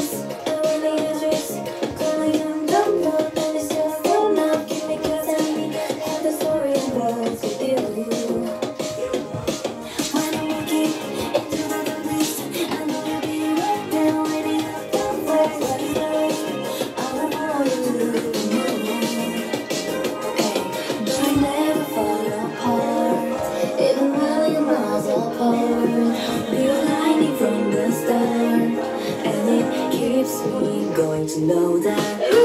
this. Me going to know that.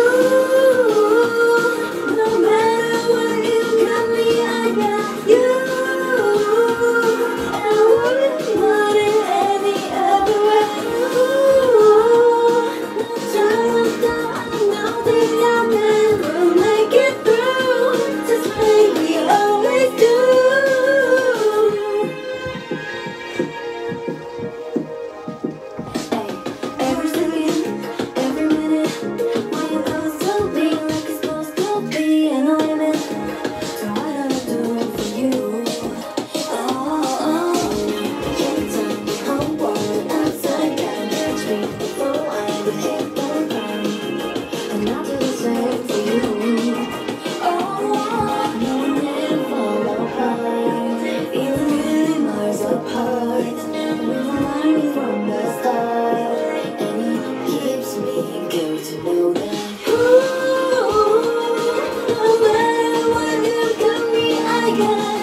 gonna